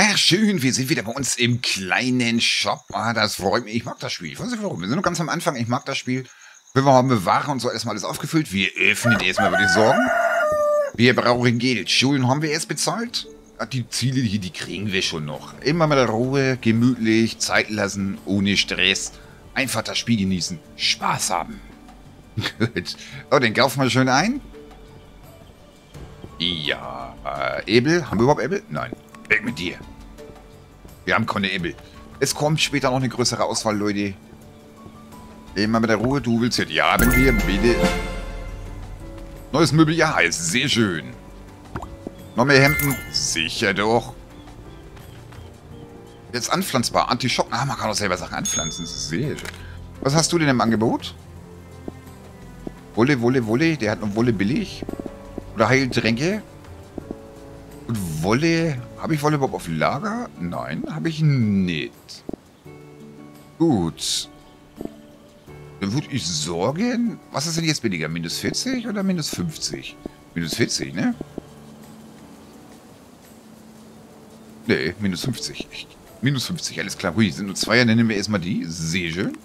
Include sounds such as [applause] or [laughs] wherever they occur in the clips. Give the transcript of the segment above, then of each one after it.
Ach, schön, wir sind wieder bei uns im kleinen Shop. Ah, das freut mich. Ich mag das Spiel. Ich weiß nicht warum. Wir sind noch ganz am Anfang. Ich mag das Spiel. Wir haben Ware und so erstmal alles aufgefüllt. Wir öffnen erstmal, würde ich sagen. Wir brauchen Geld. Schulen haben wir erst bezahlt. Ah, Die Ziele hier, die kriegen wir schon noch. Immer mit der Ruhe, gemütlich, Zeit lassen, ohne Stress. Einfach das Spiel genießen. Spaß haben. [laughs] Gut. Oh, den kaufen wir schön ein. Ja, äh, Ebel. Haben wir überhaupt Ebel? Nein. Weg mit dir. Wir haben keine Ebel. Es kommt später noch eine größere Auswahl, Leute. Immer mit der Ruhe. Du willst jetzt. Ja, wenn wir bitte. Neues Möbel, ja, ist sehr schön. Noch mehr Hemden? Sicher doch. Jetzt anpflanzbar. Anti-Schock. Ah, man kann auch selber Sachen anpflanzen. Sehr schön. Was hast du denn im Angebot? Wolle, Wolle, Wolle. Der hat noch Wolle billig. Oder Heiltränke. Und Wolle. Habe ich Wolle überhaupt auf Lager? Nein, habe ich nicht. Gut. Dann würde ich sorgen. Was ist denn jetzt billiger? Minus 40 oder minus 50? Minus 40, ne? Nee, minus 50. Minus 50, alles klar. Hui, sind nur zwei, dann nehmen wir erstmal die. Sehr schön.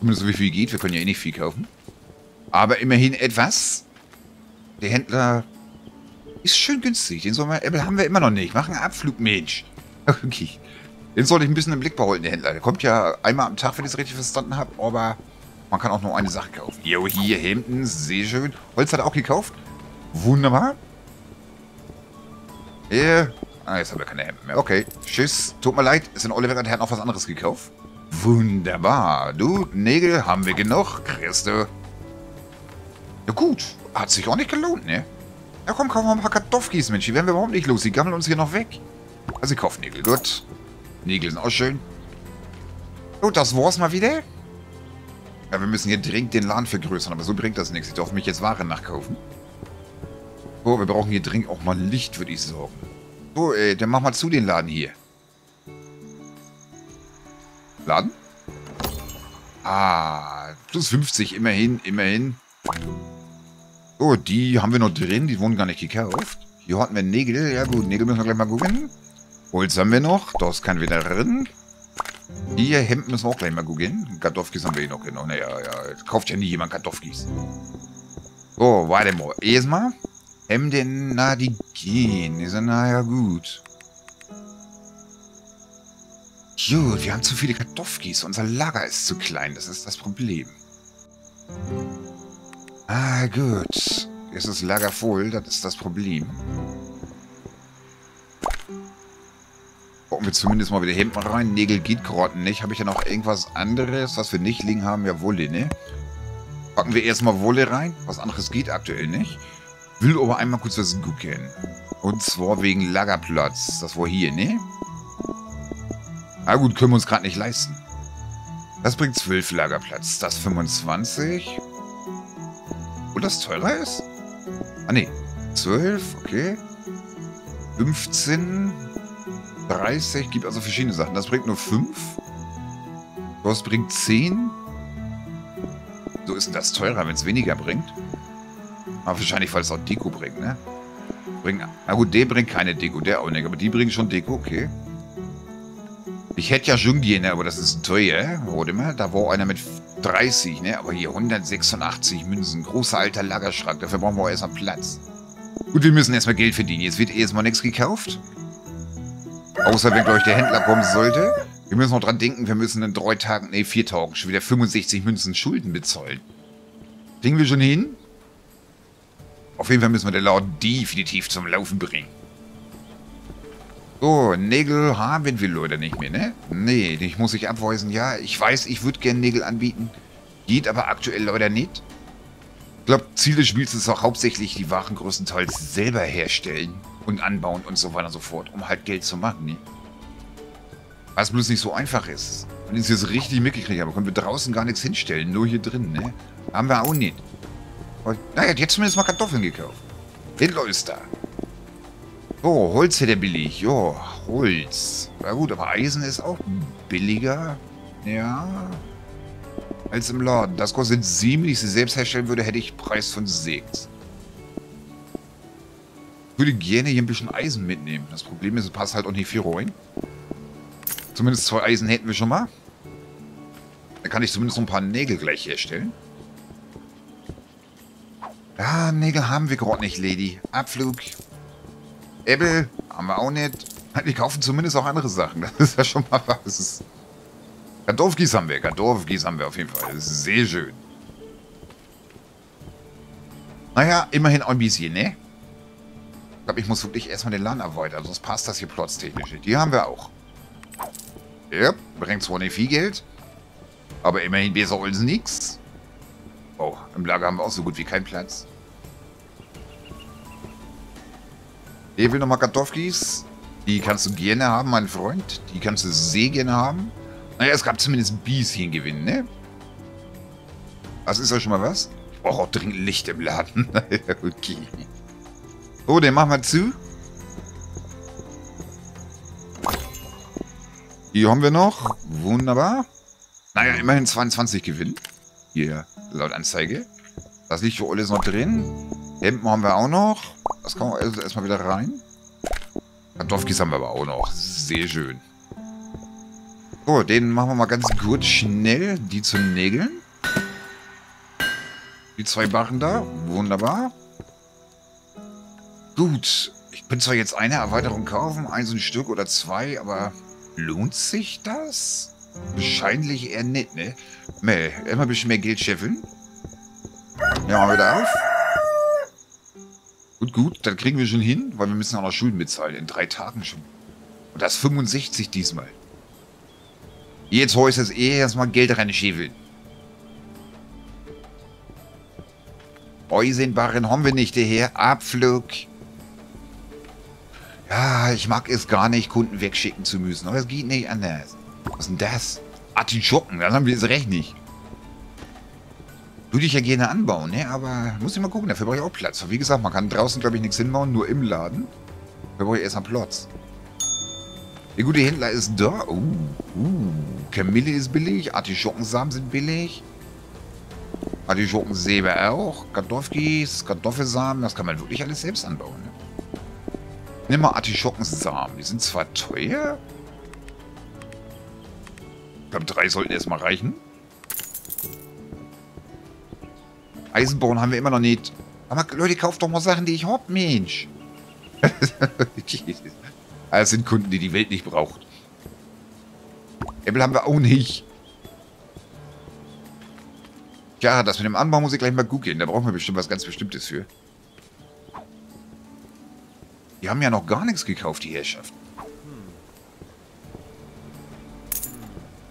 Zumindest so wie viel geht. Wir können ja eh nicht viel kaufen. Aber immerhin etwas. Der Händler ist schön günstig. Den soll man, Apple haben wir immer noch nicht. Machen Abflug, Mensch. [laughs] Okay. Den sollte ich ein bisschen im Blick behalten, der Händler. Der kommt ja einmal am Tag, wenn ich es richtig verstanden habe. Aber man kann auch nur eine Sache kaufen. Jo, hier Hemden, sehr schön. Holz hat er auch gekauft. Wunderbar. Äh, ah, jetzt haben wir keine Hemden mehr. Okay, tschüss. Tut mir leid, ist in Oliver der hat noch was anderes gekauft. Wunderbar. Du, Nägel haben wir genug. Du. Ja gut, hat sich auch nicht gelohnt, ne? Ja komm, kaufen wir ein paar Kartoffelkies, Mensch. Die werden wir überhaupt nicht los. Die gammeln uns hier noch weg. Also ich kaufe Nägel, gut. Nägel sind auch schön. Gut, das war's mal wieder. Ja, wir müssen hier dringend den Laden vergrößern, aber so bringt das nichts. Ich darf mich jetzt Ware nachkaufen. So, wir brauchen hier dringend auch mal Licht, würde ich sagen. So, äh, dann mach mal zu den Laden hier. Laden? Ah, plus 50, immerhin, immerhin. Oh, die haben wir noch drin, die wurden gar nicht gekauft. Hier hatten wir Nägel, ja gut, Nägel müssen wir gleich mal gucken. Holz haben wir noch, das kann wieder drin. Hier, Hemd müssen wir auch gleich mal gucken. Kartoffelkies haben wir hier noch genau. Naja, ja, kauft ja nie jemand Kartoffelkies. So, warte mal. Erstmal. Hemden, na, die gehen. Die sind, naja, gut. Gut, wir haben zu viele Kartoffelkies. Unser Lager ist zu klein. Das ist das Problem. Ah, gut. Jetzt ist Lager voll. Das ist das Problem. Gucken wir zumindest mal wieder Hemden rein. Nägel geht gerade nicht. Habe ich ja noch irgendwas anderes, was wir nicht liegen haben? Ja, Wolle, ne? Packen wir erstmal Wolle rein. Was anderes geht aktuell nicht. Will aber einmal kurz was gucken. Und zwar wegen Lagerplatz. Das war hier, ne? Na gut, können wir uns gerade nicht leisten. Das bringt 12 Lagerplatz. Das 25. Und das teurer ist? Ah, ne. 12, okay. 15. 30. Gibt also verschiedene Sachen. Das bringt nur 5. Das bringt 10. So ist das teurer, wenn es weniger bringt. Aber wahrscheinlich, weil es auch Deko bringt, ne? Bring, na gut, der bringt keine Deko, der auch nicht. Aber die bringen schon Deko, okay. Ich hätte ja schon gerne, aber das ist teuer. Warte mal, da war einer mit 30, ne? Aber hier 186 Münzen. Großer alter Lagerschrank. Dafür brauchen wir auch erstmal Platz. Gut, wir müssen erstmal Geld verdienen. Jetzt wird erstmal nichts gekauft. Außer wenn, glaube ich, der Händler kommen sollte. Wir müssen noch dran denken, wir müssen in drei Tagen, nee, vier Tagen schon wieder 65 Münzen Schulden bezahlen. Kriegen wir schon hin? Auf jeden Fall müssen wir den Laden definitiv zum Laufen bringen. So, Nägel haben wir leider nicht mehr, ne? Nee, ich muss ich abweisen. Ja, ich weiß, ich würde gerne Nägel anbieten. Geht aber aktuell leider nicht. Ich glaube, Ziel des Spiels ist auch hauptsächlich die Waren größtenteils selber herstellen und anbauen und so weiter und so fort, um halt Geld zu machen, ne? Was bloß nicht so einfach ist. Wenn ich es jetzt richtig mitgekriegt habe, können wir draußen gar nichts hinstellen, nur hier drin, ne? Haben wir auch nicht. Aber, naja, jetzt zumindest mal Kartoffeln gekauft. Läuft da? Oh, Holz hätte billig. Jo, Holz. Na gut, aber Eisen ist auch billiger. Ja. Als im Laden. Das kostet 7. Wenn ich sie selbst herstellen würde, hätte ich Preis von 6. Ich würde gerne hier ein bisschen Eisen mitnehmen. Das Problem ist, es passt halt auch nicht viel rein. Zumindest zwei Eisen hätten wir schon mal. Da kann ich zumindest noch ein paar Nägel gleich herstellen. Ja, Nägel haben wir gerade nicht, Lady. Abflug. Äppel haben wir auch nicht. Wir kaufen zumindest auch andere Sachen. Das ist ja schon mal was. Kartoffelkies haben wir. Kartoffelkies haben wir auf jeden Fall. Das ist sehr schön. Naja, immerhin ein bisschen, ne? Ich glaube, ich muss wirklich erstmal den Laden erweitern. Sonst passt das hier plotztechnisch nicht. Die haben wir auch. Ja, bringt zwar nicht viel Geld. Aber immerhin besser als nichts. Oh, im Lager haben wir auch so gut wie keinen Platz. Ich will nochmal Kartoffelkies. Die kannst du gerne haben, mein Freund. Die kannst du sehr gerne haben. Naja, es gab zumindest ein bisschen Gewinn, ne? Das ist ja schon mal was. Ich dringend Licht im Laden. [laughs] okay. So, den machen wir zu. Hier haben wir noch. Wunderbar. Naja, immerhin 22 Gewinn. Hier, laut Anzeige. Das liegt für alles noch drin. Hemden haben wir auch noch. Das kommen wir also erstmal wieder rein. Kartoffelkies haben wir aber auch noch. Sehr schön. So, den machen wir mal ganz kurz schnell. Die zu Nägeln. Die zwei Barren da. Wunderbar. Gut. Ich bin zwar jetzt eine Erweiterung kaufen, ein so ein Stück oder zwei, aber lohnt sich das? Wahrscheinlich eher nicht, ne? Nee, immer ein bisschen mehr Geld scheffeln. Ja, mal wieder auf. Gut, gut, dann kriegen wir schon hin, weil wir müssen auch noch Schulden bezahlen. In drei Tagen schon. Und das 65 diesmal. Jetzt heißt es eher erstmal Geld reinschäfeln. Eusenbarren haben wir nicht, der Herr. Abflug. Ja, ich mag es gar nicht, Kunden wegschicken zu müssen. Aber es geht nicht anders. Was ist denn das? Artischocken, dann haben wir es recht nicht. Würde ich ja gerne anbauen, ne? Aber muss ich mal gucken, dafür brauche ich auch Platz. Wie gesagt, man kann draußen, glaube ich, nichts hinbauen, nur im Laden. Dafür brauche ich erstmal Platz. Der gute Händler ist da. Uh, uh. Kamille ist billig. Artischockensamen sind billig. Artischockensäbe auch. Kartoffelkies, Kartoffelsamen. Das kann man wirklich alles selbst anbauen. Ne? Nimm mal Artischockensamen. Die sind zwar teuer. Ich glaube, drei sollten erstmal reichen. Eisenborn haben wir immer noch nicht. Aber Leute, kauft doch mal Sachen, die ich hab, Mensch. [laughs] das sind Kunden, die die Welt nicht braucht. Apple haben wir auch nicht. Ja, das mit dem Anbau muss ich gleich mal googeln. Da brauchen wir bestimmt was ganz Bestimmtes für. Die haben ja noch gar nichts gekauft, die Herrschaften.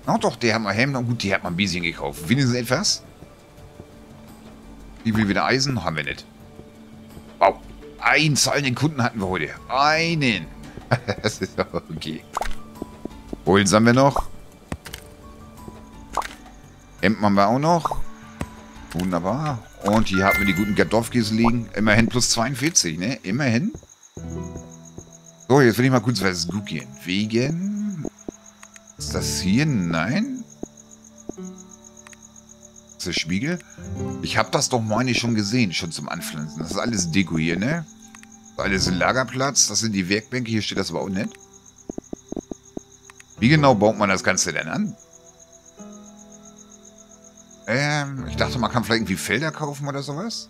Na doch, der hat mal Helm. Gut, die hat mal ein bisschen gekauft. Wenigstens etwas. Wie viel wieder Eisen? Haben wir nicht. Wow. Einen zahlenden Kunden hatten wir heute. Einen. [laughs] das ist doch okay. Holz haben wir noch. Hemden haben wir auch noch. Wunderbar. Und hier haben wir die guten Gadowskis liegen. Immerhin plus 42, ne? Immerhin. So, jetzt will ich mal kurz was gucken. Wegen... Ist das hier? Nein der Spiegel. Ich habe das doch, meine schon gesehen, schon zum Anpflanzen. Das ist alles Deko hier, ne? Alles ein Lagerplatz. Das sind die Werkbänke. Hier steht das aber auch nicht. Wie genau baut man das Ganze denn an? Ähm, ich dachte, man kann vielleicht irgendwie Felder kaufen oder sowas.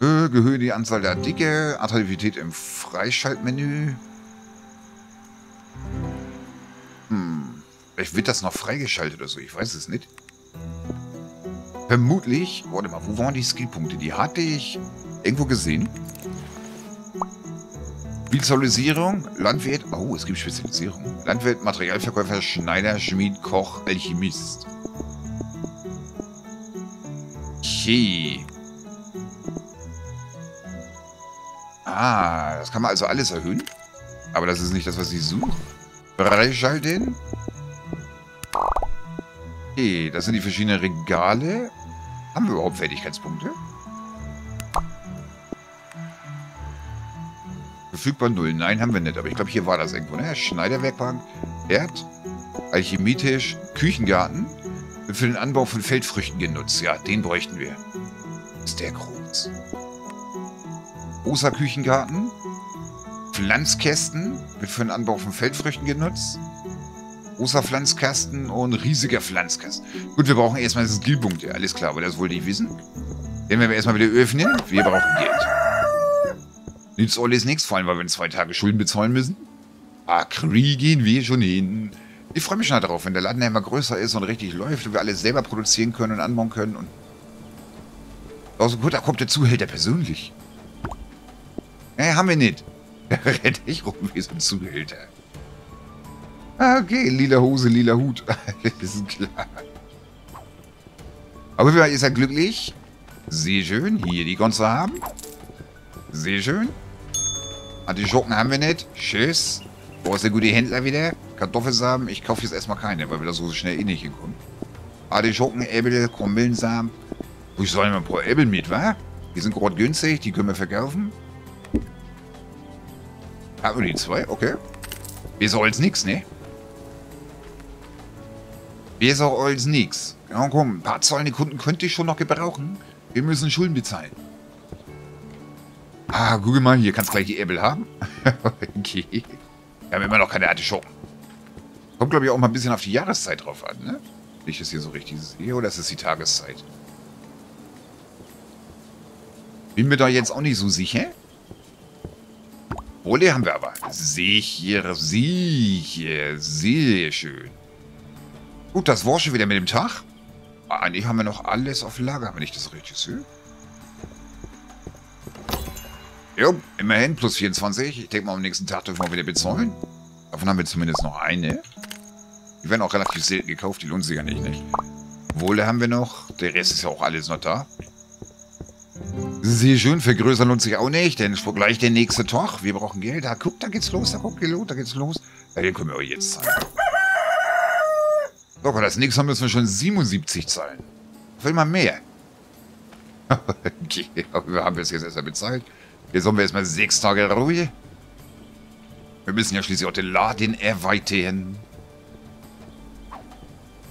Höhe, Gehöhe, die Anzahl der Artikel, Attraktivität im Freischaltmenü. Hm, vielleicht wird das noch freigeschaltet oder so, ich weiß es nicht. Vermutlich, warte mal, wo waren die Skillpunkte? Die hatte ich irgendwo gesehen. Spezialisierung, Landwirt, oh, es gibt Spezialisierung. Landwirt, Materialverkäufer, Schneider, Schmied, Koch, Alchemist. Okay. Ah, das kann man also alles erhöhen. Aber das ist nicht das, was ich suche. Freischalten. Okay, das sind die verschiedenen Regale. Haben wir überhaupt Fertigkeitspunkte? Verfügbar 0. Nein, haben wir nicht. Aber ich glaube, hier war das irgendwo. Ne? Schneiderwerkbank, Herd, Alchemietisch, Küchengarten. Wird für den Anbau von Feldfrüchten genutzt. Ja, den bräuchten wir. Ist der groß. Großer Küchengarten. Pflanzkästen. Wird für den Anbau von Feldfrüchten genutzt. Großer Pflanzkasten und riesiger Pflanzkasten. Gut, wir brauchen erstmal das Skillpunkt. Alles klar, aber das wollte ich wissen. Den werden wir erstmal wieder öffnen. Wir brauchen Geld. Nützt alles nichts, vor allem, weil wir in zwei Tage Schulden bezahlen müssen. Ah, kriegen wir schon hin. Ich freue mich schon darauf, wenn der Laden immer größer ist und richtig läuft und wir alles selber produzieren können und anbauen können. Und also gut, da kommt der Zuhälter persönlich. Ja, haben wir nicht. [laughs] Da renne ich rum wie so ein Zuhälter. Ah, okay, lila Hose, lila Hut. [laughs] ist klar. Aber ist er glücklich. Sehr schön. Hier die Gonze haben. Sehr schön. Artischocken haben wir nicht. Tschüss. Wo ist der gute Händler wieder? Kartoffelsamen. Ich kaufe jetzt erstmal keine, weil wir da so schnell eh nicht hinkommen. Artischocken, Äpfel, Krummelsamen. Wo ich soll mal ein paar Äpfel mit, wa? Die sind gerade günstig, die können wir verkaufen. Haben wir die zwei? Okay. Besser als nix, ne? Besser als nix. Ja, komm, ein paar zahlende Kunden könnte ich schon noch gebrauchen. Wir müssen Schulden bezahlen. Ah, guck mal, hier kannst gleich die Äpfel haben. [laughs] okay. Wir haben immer noch keine Artischocken. Kommt, glaube ich, auch mal ein bisschen auf die Jahreszeit drauf an, ne? Ich das hier so richtig sehe, oder ist es die Tageszeit? Bin mir da jetzt auch nicht so sicher. Wolle haben wir aber. Sicher, sicher, sehr schön. Gut, das war schon wieder mit dem Tag. Eigentlich haben wir noch alles auf Lager, wenn ich das richtig sehe. Jo, immerhin, plus 24. Ich denke mal, am nächsten Tag dürfen wir wieder bezahlen. Davon haben wir zumindest noch eine. Die werden auch relativ selten gekauft, die lohnt sich ja nicht, nicht? Wohle haben wir noch. Der Rest ist ja auch alles noch da. Sehr schön, vergrößern lohnt sich auch nicht, denn es gleich der nächste Tag. Wir brauchen Geld. Da guck, da geht's los, da guck, da geht's los. Ja, den können wir euch jetzt zeigen. So, aber das nächste Mal müssen wir schon 77 zahlen. Will mal mehr. [laughs] okay, wir haben es jetzt erstmal bezahlt. Jetzt haben wir erstmal sechs Tage Ruhe. Wir müssen ja schließlich auch den Laden erweitern.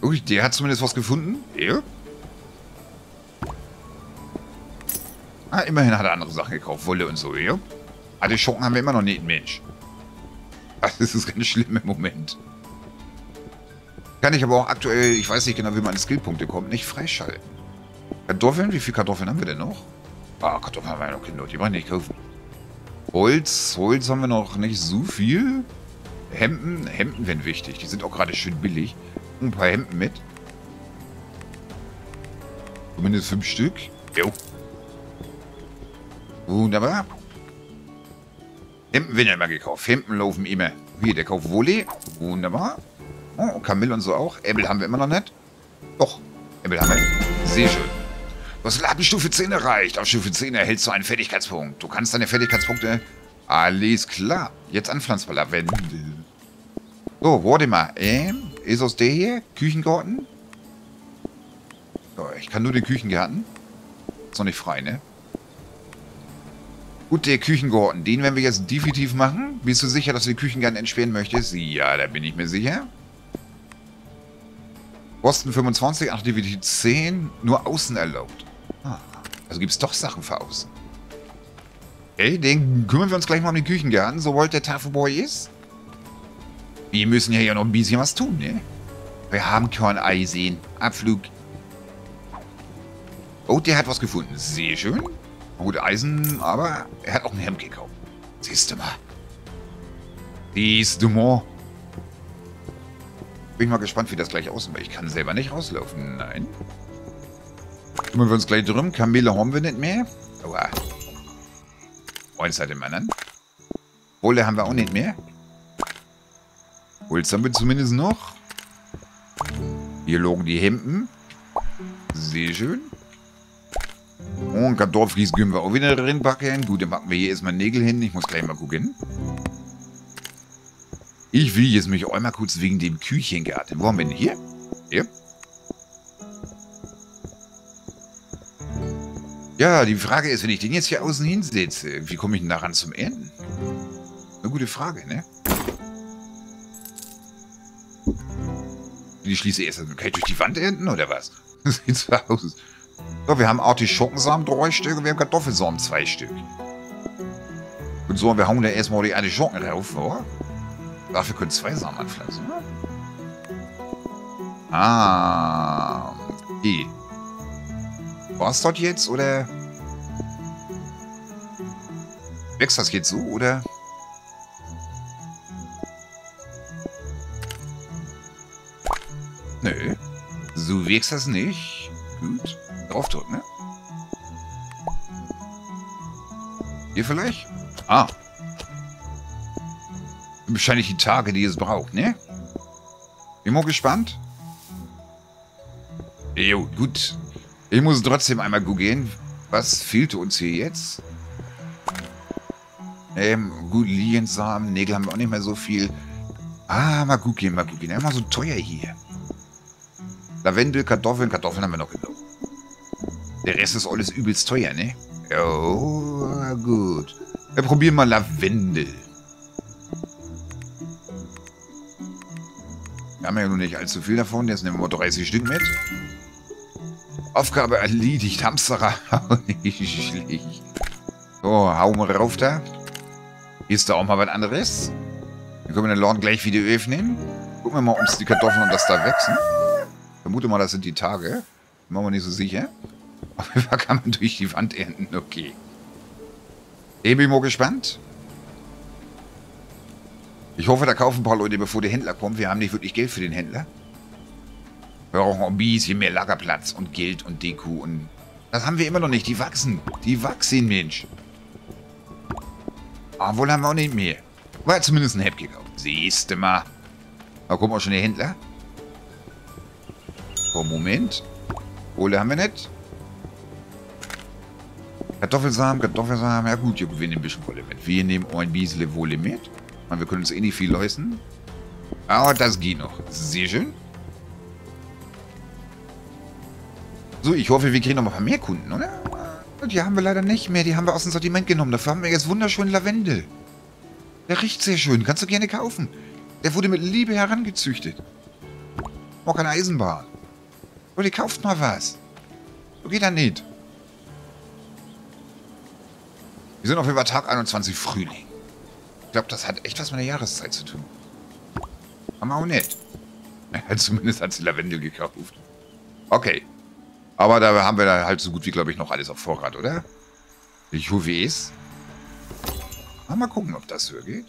Ui, der hat zumindest was gefunden. Ja. Ah, immerhin hat er andere Sachen gekauft. Wolle und so, ja. Ah, die Schocken haben wir immer noch nicht, Mensch. [laughs] Das ist ganz schlimm im Moment. Kann ich aber auch aktuell, ich weiß nicht genau, wie meine Skillpunkte kommen, nicht freischalten. Kartoffeln? Wie viele Kartoffeln haben wir denn noch? Ah, Kartoffeln haben wir noch genug. Die wollen nicht kaufen. Holz. Holz haben wir noch nicht so viel. Hemden. Hemden wären wichtig. Die sind auch gerade schön billig. Ein paar Hemden mit. Zumindest fünf Stück. Jo. Wunderbar. Hemden werden immer gekauft. Hemden laufen immer. Hier, der kauft Wolle. Wunderbar. Oh, Kamille und so auch. Äbel haben wir immer noch nicht. Doch, Äbel haben wir. Sehr schön. Du hast Ladenstufe 10 erreicht. Auf Stufe 10 erhältst du einen Fertigkeitspunkt. Du kannst deine Fertigkeitspunkte... Alles klar. Jetzt anpflanzbar Lavendel. So, warte mal. Ähm, ist aus der hier? Küchengarten? So, ich kann nur den Küchengarten. Ist noch nicht frei, ne? Gut, der Küchengarten. Den werden wir jetzt definitiv machen. Bist du sicher, dass du den Küchengarten entsperren möchtest? Ja, da bin ich mir sicher. Kosten 25, Aktivität 10, nur außen erlaubt. Ah, also gibt es doch Sachen für außen. Okay, den kümmern wir uns gleich mal um den Küchengarten, sobald der Tafelboy ist. Wir müssen ja hier noch ein bisschen was tun, ne? Wir haben Kornei sehen. Abflug. Oh, der hat was gefunden. Sehr schön. Gut, Eisen, aber er hat auch ein Hemd gekauft. Siehst du mal. Siehst du mal. Bin ich mal gespannt, wie das gleich aussieht, weil ich kann selber nicht rauslaufen. Nein. Kümmern wir uns gleich drum. Kamele haben wir nicht mehr. Aua. Eins hat dem anderen. Wolle haben wir auch nicht mehr. Holz haben wir zumindest noch. Hier logen die Hemden. Sehr schön. Und Kartoffelfries können wir auch wieder drin backen. Gut, dann packen wir hier erstmal Nägel hin. Ich muss gleich mal gucken. Ich will jetzt mich einmal kurz wegen dem Küchengarten. Wo haben wir denn hier? Hier. Ja, die Frage ist, wenn ich den jetzt hier außen hinsetze, wie komme ich denn daran zum Enden? Eine gute Frage, ne? Die schließe erst, kann ich durch die Wand enden oder was? [laughs] Das sieht so aus. So, wir haben Artischockensamen drei Stück und wir haben Kartoffelsamen zwei Stück. Und so, wir hauen da erstmal die eine Schocken rauf, oder? Dafür können zwei Samen anpflanzen, oder? Ah, okay. War's dort jetzt, oder? Wächst das jetzt so, oder? Nö. So wächst das nicht. Gut. Draufdrücken, ne? Hier vielleicht? Ah. Wahrscheinlich die Tage, die es braucht, ne? Mal gespannt. Jo, gut. Ich muss trotzdem einmal gucken, was fehlte uns hier jetzt? Ähm, gut, Liliensamen, Nägel haben wir auch nicht mehr so viel. Ah, mal gucken, mal gucken. Immer so teuer hier. Lavendel, Kartoffeln, Kartoffeln haben wir noch genug. Der Rest ist alles übelst teuer, ne? Oh, gut. Wir probieren mal Lavendel. Wir haben ja noch nicht allzu viel davon. Jetzt nehmen wir mal 30 Stück mit. Aufgabe erledigt. Hamsterer. [laughs] So, hauen wir rauf da. Ist da auch mal was anderes? Dann können wir den Laden gleich wieder öffnen. Gucken wir mal, ob die Kartoffeln und das da wachsen. Vermute mal, das sind die Tage. Bin mir nicht so sicher. [laughs] Auf jeden Fall kann man durch die Wand ernten. Okay. Ich bin mal gespannt. Ich hoffe, da kaufen ein paar Leute, bevor der Händler kommt. Wir haben nicht wirklich Geld für den Händler. Wir brauchen ein bisschen mehr Lagerplatz und Geld und Deko und... Das haben wir immer noch nicht. Die wachsen. Die wachsen, Mensch. Aber wohl haben wir auch nicht mehr. War zumindest ein Hep gekauft. Siehst du mal. Da kommt auch schon der Händler. So, Moment. Kohle haben wir nicht. Kartoffelsamen, Kartoffelsamen. Ja gut, wir nehmen ein bisschen Wolle mit. Wir nehmen ein bisschen Wolle mit. Und wir können uns eh nicht viel leisten. Aber das geht noch. Sehr schön. So, ich hoffe, wir kriegen noch ein paar mehr Kunden, oder? Die haben wir leider nicht mehr. Die haben wir aus dem Sortiment genommen. Dafür haben wir jetzt wunderschön Lavendel. Der riecht sehr schön. Kannst du gerne kaufen. Der wurde mit Liebe herangezüchtet. Auch keine Eisenbahn. Oder kauft mal was. So geht das nicht. Wir sind auf jeden Fall Tag 21 Frühling. Ich glaube, das hat echt was mit der Jahreszeit zu tun. Haben wir auch nicht. [laughs] Zumindest hat sie Lavendel gekauft. Okay. Aber da haben wir da halt so gut wie, glaube ich, noch alles auf Vorrat, oder? Ich es. Mal gucken, ob das so geht.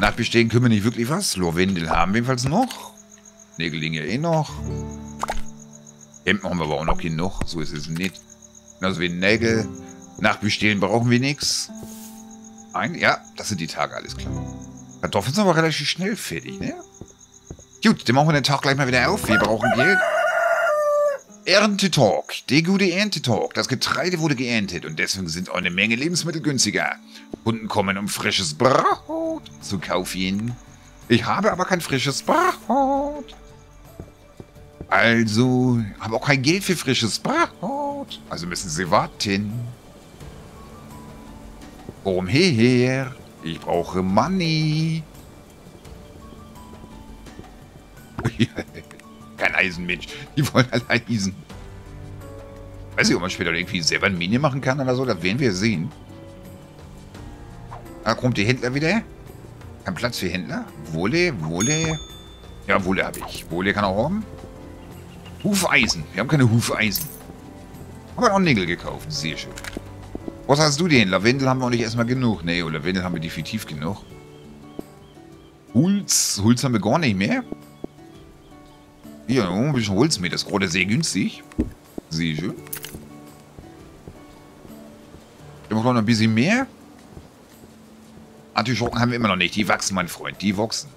Nachbestehen können wir nicht wirklich was. Lavendel haben wir jedenfalls noch. Nägel liegen ja eh noch. Hemden haben wir aber auch noch genug. So ist es nicht. Also wie Nägel. Nachbestehen brauchen wir nichts. Ein, ja, das sind die Tage, alles klar. Kartoffeln sind aber relativ schnell fertig, ne? Gut, dann machen wir den Tag gleich mal wieder auf. Wir brauchen Geld. Erntetalk, der gute Erntetalk. Das Getreide wurde geerntet und deswegen sind auch eine Menge Lebensmittel günstiger. Kunden kommen, um frisches Brot zu kaufen. Ich habe aber kein frisches Brot. Also, habe auch kein Geld für frisches Brot. Also müssen sie warten. Komm her. Ich brauche Money. [laughs] Kein Eisenmensch. Die wollen alle Eisen. Weiß ich, ob man später irgendwie selber ein Mine machen kann oder so. Das werden wir sehen. Da kommt der Händler wieder. Kein Platz für Händler. Wohle, Wohle. Ja, Wohle habe ich. Wohle kann auch haben. Hufeisen. Wir haben keine Hufeisen. Aber auch Nägel gekauft. Sehr schön. Was hast du denn? Lavendel haben wir auch nicht erstmal genug. Nee, Lavendel haben wir definitiv genug. Holz. Holz haben wir gar nicht mehr. Hier, ein bisschen Holz mit. Das ist gerade sehr günstig. Sehr schön. Brauchen noch ein bisschen mehr. Artischocken haben wir immer noch nicht. Die wachsen, mein Freund. Die wachsen.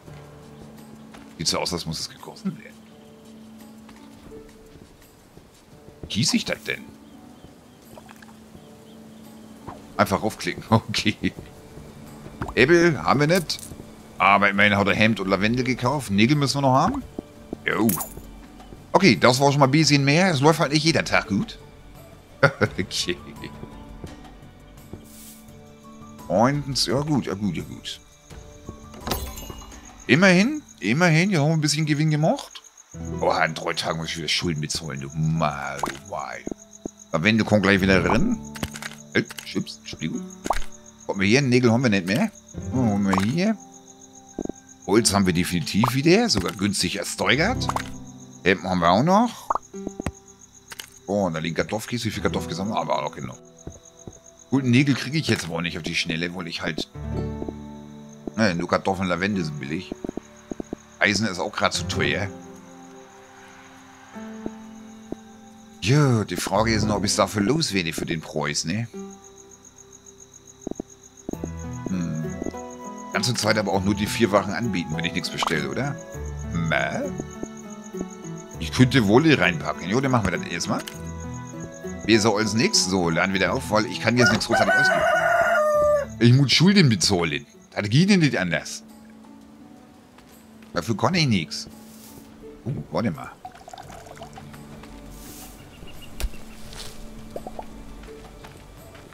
Sieht so aus, als muss es gegossen werden. Wie hieß ich das denn? Einfach raufklicken. [laughs] Okay. Äbel haben wir nicht. Aber immerhin hat er Hemd und Lavendel gekauft. Nägel müssen wir noch haben. Jo. Okay, das war schon mal ein bisschen mehr. Es läuft halt nicht jeder Tag gut. [laughs] okay. Und, ja gut, ja gut, ja gut. Immerhin, immerhin, ja, haben wir ein bisschen Gewinn gemacht. Oh, in drei Tagen muss ich wieder Schulden bezahlen, du mal, du kommst gleich wieder rein. Äh, Chips, Entschuldigung. Gucken wir hier, Nägel haben wir nicht mehr. Oh, haben wir hier. Holz haben wir definitiv wieder, sogar günstig ersteigert. Hemden haben wir auch noch. Oh, und da liegen Kartoffelkies. Wie viel Kartoffelkies haben wir? Aber auch noch genug. Guten Nägel kriege ich jetzt aber auch nicht auf die Schnelle, weil ich halt... Ne, nur Kartoffeln und Lavende sind billig. Eisen ist auch gerade zu teuer. Ja, die Frage ist noch, ob ich es dafür loswerde für den Preis, ne? Ganze Zeit aber auch nur die vier Wachen anbieten, wenn ich nichts bestelle, oder? Mäh? Ich könnte Wolle reinpacken. Jo, dann machen wir das erstmal. Wir so als nichts. So, lernen wir da auf, weil ich kann jetzt nichts großartig ausgeben. Ich muss Schulden bezahlen. Das geht nicht anders. Dafür kann ich nichts. Uh, warte mal.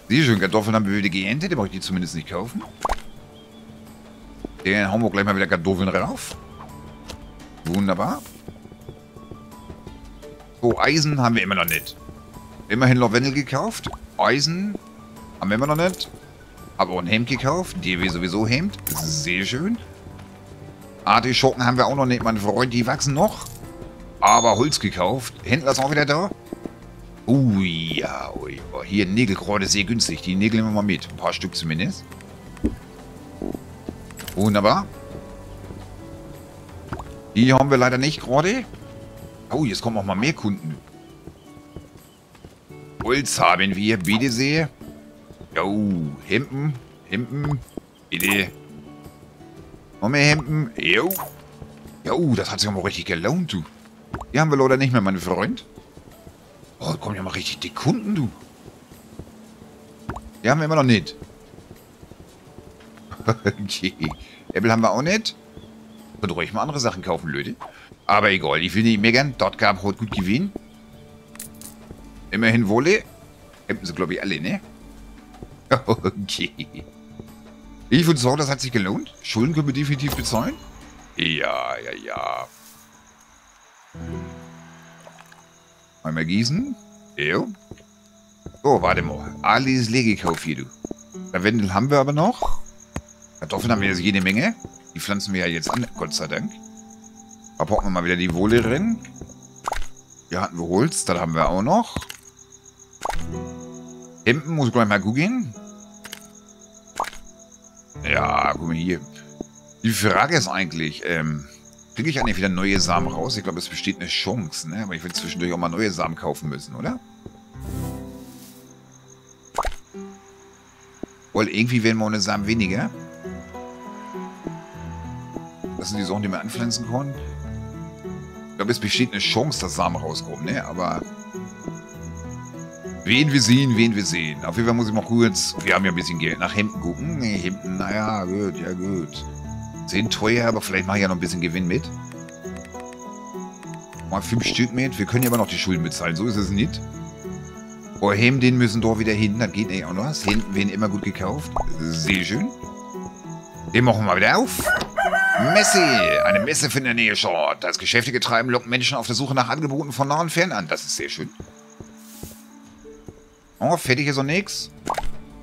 Sieh schon, Kartoffeln haben wir wieder geerntet. Brauche ich die zumindest nicht kaufen. Dann hauen wir gleich mal wieder Kartoffeln rauf. Wunderbar. So, Eisen haben wir immer noch nicht. Immerhin Lavendel gekauft. Eisen haben wir immer noch nicht. Habe auch ein Hemd gekauft. DW sowieso Hemd. Sehr schön. Artischocken haben wir auch noch nicht, mein Freund. Die wachsen noch. Aber Holz gekauft. Händler ist auch wieder da. Oh ja, ui. Hier Nägelkräuter sehr günstig. Die Nägel nehmen wir mal mit. Ein paar Stück zumindest. Wunderbar. Die haben wir leider nicht gerade. Oh, jetzt kommen auch mal mehr Kunden. Holz haben wir, bitte sehr. Jo, Hemden, Hemden, bitte. Noch mehr Hemden, jo. Jo, das hat sich aber richtig gelohnt, du. Die haben wir leider nicht mehr, mein Freund. Oh, kommen ja mal richtig die Kunden, du. Die haben wir immer noch nicht. Okay. Apple haben wir auch nicht. Könnt ruhig mal andere Sachen kaufen, Leute. Aber egal, ich will nicht meckern. Dort gab heute gut gewinnen. Immerhin Wolle. Hätten sie, glaube ich, alle, ne? [laughs] Okay. Ich würde sagen, das hat sich gelohnt. Schulden können wir definitiv bezahlen. Ja, ja, ja. Einmal gießen. Ja. So, warte mal. Alles Legekauf hier, du. Lavendel haben wir aber noch. Kartoffeln haben wir jetzt jede Menge. Die pflanzen wir ja jetzt an, Gott sei Dank. Da packen wir mal wieder die Wohle drin. Hier hatten wir Holz, das haben wir auch noch. Hemden muss ich gleich mal gucken. Ja, guck mal hier. Die Frage ist eigentlich, ähm, kriege ich eigentlich wieder neue Samen raus? Ich glaube, es besteht eine Chance, ne? Aber ich will zwischendurch auch mal neue Samen kaufen müssen, oder? Weil irgendwie werden wir ohne Samen weniger. Das sind die Sachen, die wir anpflanzen können. Ich glaube, es besteht eine Chance, dass Samen rauskommen, ne? Aber... Wen wir sehen, wen wir sehen. Auf jeden Fall muss ich mal kurz... Wir haben ja ein bisschen Geld. Nach Hemden gucken. Nee, Hemden, naja, gut, ja gut. Sind teuer, aber vielleicht mache ich ja noch ein bisschen Gewinn mit. Mal fünf Stück mit. Wir können ja aber noch die Schulden bezahlen. So ist es nicht. Oh, Hemden müssen doch wieder hin. Das geht nicht auch noch. Hemden werden immer gut gekauft. Sehr schön. Den machen wir mal wieder auf. Messe. Eine Messe für in der Nähe Short. Das geschäftige Treiben lockt Menschen auf der Suche nach Angeboten von nah und fern an. Das ist sehr schön. Oh, fertig ist noch nichts.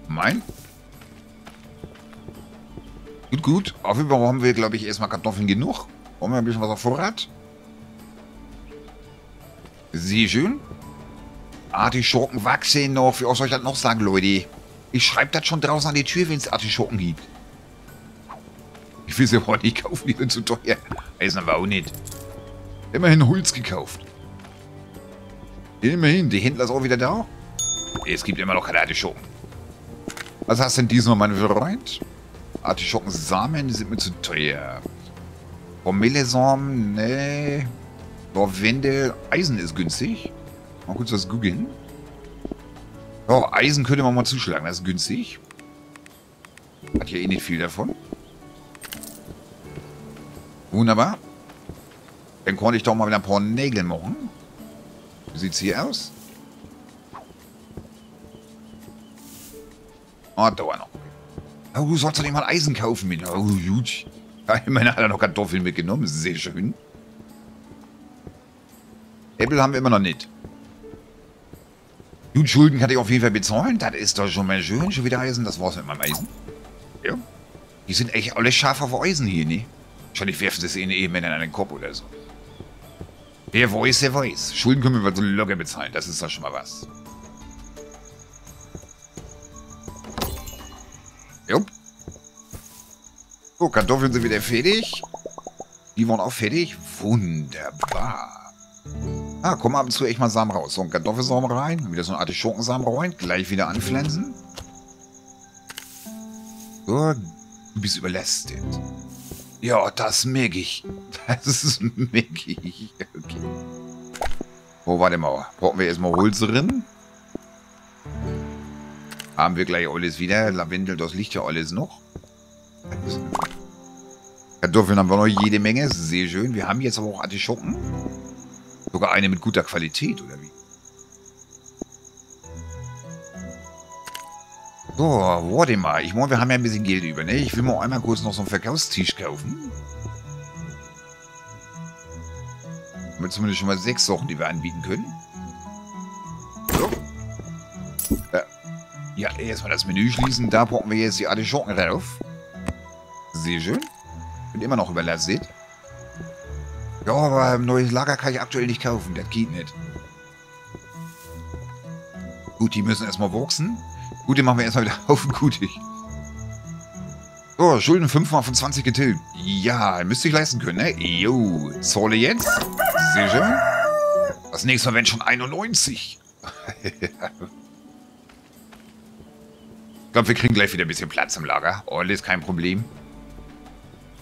Mein. Gut, gut. Auf jeden Fall haben wir, glaube ich, erstmal Kartoffeln genug. Haben wir ein bisschen was auf Vorrat. Sehr schön. Artischocken wachsen noch. Wie soll ich das noch sagen, Leute? Ich schreibe das schon draußen an die Tür, wenn es Artischocken gibt. Ich will sie aber nicht kaufen, die sind zu teuer. Eisen aber auch nicht. Immerhin Holz gekauft. Immerhin, die Händler ist auch wieder da. Es gibt immer noch keine Artischocken. Was hast du denn diesmal, mein Freund? Artischockensamen sind mir zu teuer. Promillesamen, nee. Lavendel, Eisen ist günstig. Mal kurz was googeln. Oh, Eisen könnte man mal zuschlagen, das ist günstig. Hat ja eh nicht viel davon. Wunderbar. Dann konnte ich doch mal wieder ein paar Nägel machen. Wie sieht's hier aus? Oh, dauert noch. Oh, du sollst doch nicht mal Eisen kaufen mit. Oh, gut. Ja, immerhin hat er noch Kartoffeln mitgenommen. Sehr schön. Äpfel haben wir immer noch nicht. Gut, Schulden kann ich auf jeden Fall bezahlen. Das ist doch schon mal schön. Schon wieder Eisen. Das war's mit meinem Eisen. Ja. Die sind echt alle scharf auf Eisen hier, ne? Wahrscheinlich werfen sie es ihnen eben in einen Kopf oder so. Wer weiß, der weiß. Schulden können wir so locker bezahlen. Das ist doch schon mal was. Jupp. So, Kartoffeln sind wieder fertig. Die waren auch fertig. Wunderbar. Ah, kommen ab und zu echt mal Samen raus. So ein Kartoffelsamen rein. Wieder so eine Artischockensamen rein. Gleich wieder anpflanzen. So, du bist überlästet. Ja, das merke ich. Das [laughs] merke ich. Okay. Oh, warte mal. Brauchen wir erstmal Holz drin? Haben wir gleich alles wieder. Lavendel, das liegt ja alles noch. Kartoffeln haben wir noch jede Menge. Sehr schön. Wir haben jetzt aber auch Artischocken. Sogar eine mit guter Qualität, oder wie? So, warte mal. Ich meine, wir haben ja ein bisschen Geld über, ne? Ich will mal einmal kurz noch so einen Verkaufstisch kaufen. Haben wir zumindest schon mal sechs Sachen, die wir anbieten können. So. Äh, ja, erstmal das Menü schließen. Da brauchen wir jetzt die Artischocken drauf. Sehr schön. Bin immer noch überlastet. Ja, aber ein neues Lager kann ich aktuell nicht kaufen. Das geht nicht. Gut, die müssen erstmal wachsen. Gut, den machen wir erstmal wieder [laughs] auf Gutig. So, Schulden 5 mal von 20 getilgt. Ja, müsste ich leisten können, ne? Jo, Zolle jetzt. Schön. Das nächste Mal werden schon 91. ich glaube, wir kriegen gleich wieder ein bisschen Platz im Lager. Alles kein Problem.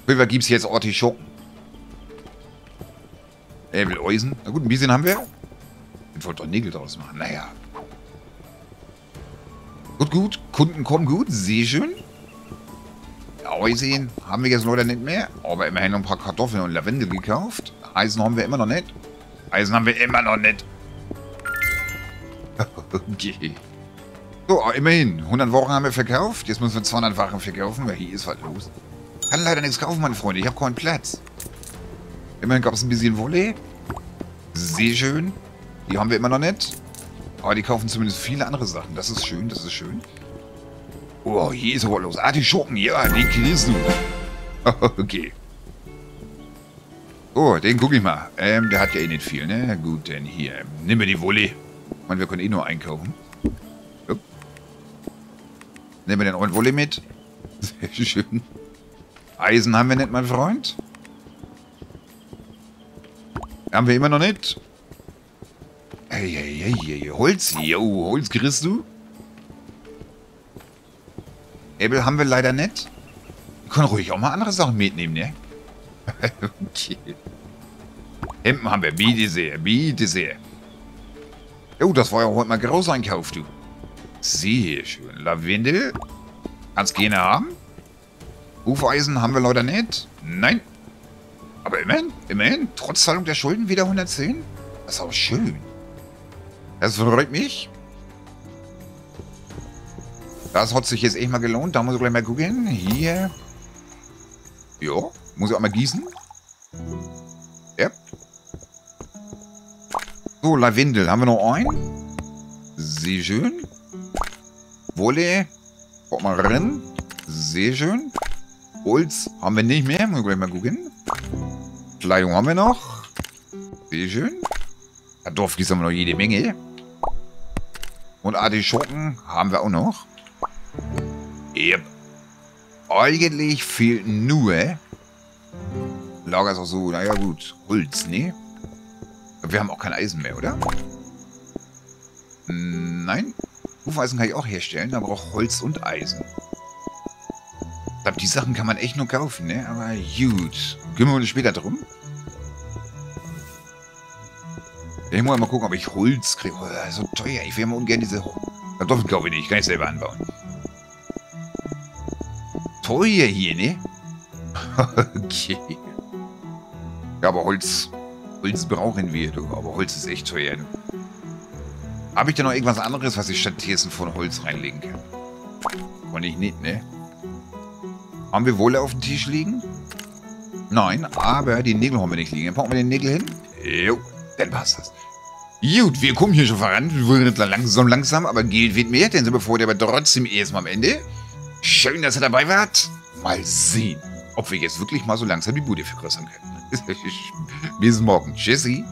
Pulver gibt es jetzt Artischocken. Er will Eisen. Na gut, ein bisschen haben wir. Ich wollte doch Nägel draus machen. Naja. Gut, gut. Kunden kommen gut. Sehr schön. Eisen haben wir jetzt leider nicht mehr. Aber immerhin noch ein paar Kartoffeln und Lavendel gekauft. Eisen haben wir immer noch nicht. Eisen haben wir immer noch nicht. [laughs] okay. So, immerhin. 100 Wochen haben wir verkauft. Jetzt müssen wir 200 Wochen verkaufen, weil hier ist was los. Kann leider nichts kaufen, meine Freunde. Ich habe keinen Platz. Immerhin gab es ein bisschen Wolle. Sehr schön. Die haben wir immer noch nicht. Aber die kaufen zumindest viele andere Sachen. Das ist schön, das ist schön. Oh, hier ist aber los. Ah, die Schurken. Ja, den kriegst [laughs] du. okay. Oh, den guck ich mal. Ähm, der hat ja eh nicht viel, ne? Gut, denn hier. Nimm mir die Wolle. Meine, wir können eh nur einkaufen. Jupp. Nehmen wir den neuen Wolle mit. [laughs] Sehr schön. Eisen haben wir nicht, mein Freund. Haben wir immer noch nicht. Hey, hey, hey, hey. Holz. Jo, Holz kriegst du. Äbel haben wir leider nicht. Wir können ruhig auch mal andere Sachen mitnehmen, ne? [laughs] okay. Hemden haben wir. Bitte sehr, bitte sehr. Oh, das war ja heute mal Großeinkauf, du. Sehr schön. Lavendel. Kannst gerne haben. Hufeisen haben wir leider nicht. Nein. Aber immerhin, immerhin, trotz Zahlung der Schulden wieder 110. Das ist auch schön. Das freut mich. Das hat sich jetzt echt mal gelohnt. Da muss ich gleich mal gucken. Hier. Ja, muss ich auch mal gießen. Ja. So, Lavendel. Haben wir noch einen? Sehr schön. Wolle. Guck mal rein. Sehr schön. Holz haben wir nicht mehr. Muss ich gleich mal gucken. Kleidung haben wir noch. Sehr schön. Kartoffeln haben wir noch jede Menge. Und Artischocken haben wir auch noch. Yep. Eigentlich fehlt nur... Lager ist auch so, naja gut, Holz, ne? Wir haben auch kein Eisen mehr, oder? Nein. Hufeisen kann ich auch herstellen, aber auch Holz und Eisen. Ich glaube, die Sachen kann man echt nur kaufen, ne? Aber gut. Kümmern wir uns später drum. Ich muss mal gucken, ob ich Holz kriege. Oh, so teuer. Ich will mal ungern diese Kartoffeln kaufen. Ich kann ich selber anbauen. Teuer hier, ne? [laughs] okay. Ja, aber Holz... Holz brauchen wir, du. Aber Holz ist echt teuer. Habe ich da noch irgendwas anderes, was ich stattdessen von Holz reinlegen kann? Und ich nicht, ne? Haben wir Wolle auf dem Tisch liegen? Nein, aber die Nägel haben wir nicht liegen. Dann packen wir den Nägel hin. Jo, dann passt das. Gut, wir kommen hier schon voran. Wir wollen langsam, langsam, aber Geld wird mehr, denn wir vorher aber trotzdem erstmal am Ende. Schön, dass ihr dabei wart. Mal sehen, ob wir jetzt wirklich mal so langsam die Bude vergrößern können. [laughs] Bis morgen. Tschüssi.